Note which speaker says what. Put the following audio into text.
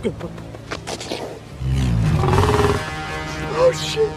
Speaker 1: Oh shit.